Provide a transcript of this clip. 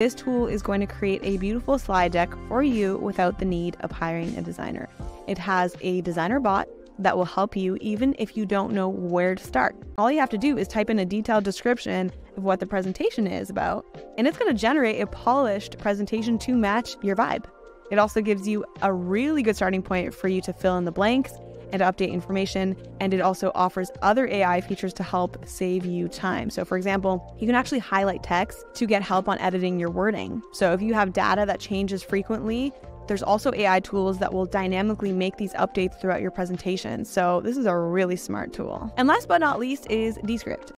This tool is going to create a beautiful slide deck for you without the need of hiring a designer. It has a designer bot that will help you even if you don't know where to start. All you have to do is type in a detailed description of what the presentation is about, and it's going to generate a polished presentation to match your vibe. It also gives you a really good starting point for you to fill in the blanks and update information. And it also offers other AI features to help save you time. So, for example, you can actually highlight text to get help on editing your wording. So, if you have data that changes frequently, there's also AI tools that will dynamically make these updates throughout your presentation. So, this is a really smart tool. And last but not least is Descript.